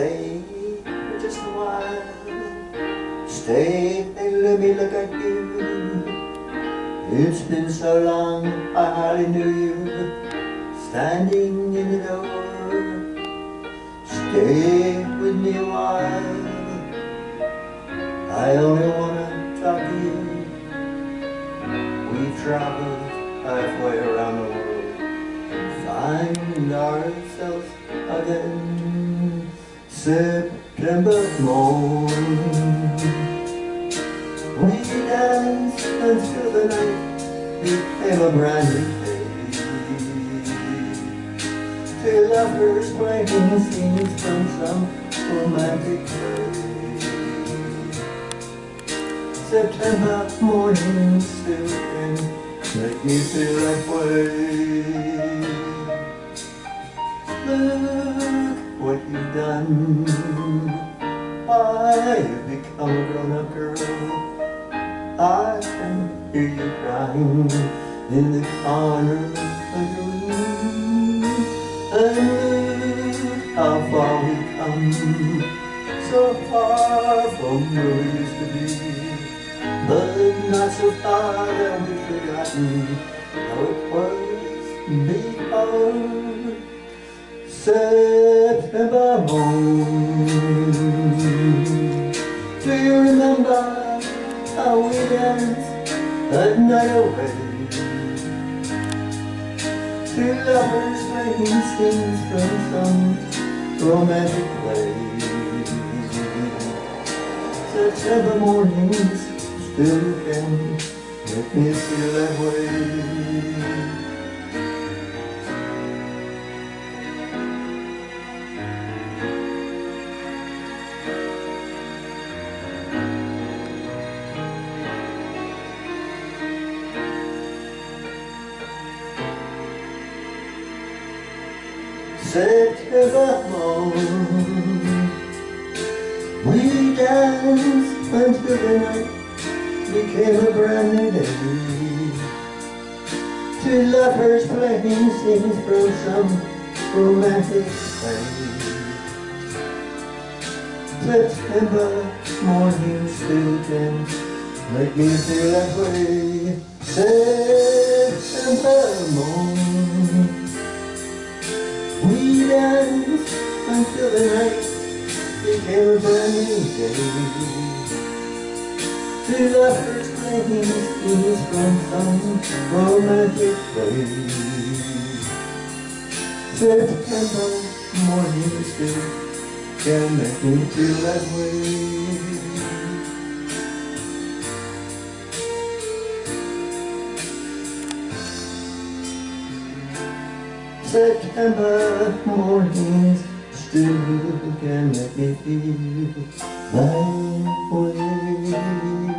Stay for just a while. Stay and let me look at you. It's been so long, I hardly knew you. Standing in the door. Stay with me a while. I only wanna talk to you. We've traveled halfway around the world. Find ourselves again. September morn. We danced until the night became a brand new day. Till lovers playing scenes from some romantic play. September morning still can make me feel that way. You've become a grown-up girl. I can hear you crying in the corner of your room. And how far we've come, so far from where we used to be. But not so far that we've forgotten how it was before. September moon. Danced that night away? Two lovers playing scenes from some romantic play. September mornings still can make me feel that way. September morn We danced until the night became a brand new day. Two lovers playing scenes from some romantic play September morning still can make me feel that way. September morn danced until the night became a brand new day. Two lovers playing scenes from some romantic place. September morning still can make me feel that way. September mornings still can make me feel my way.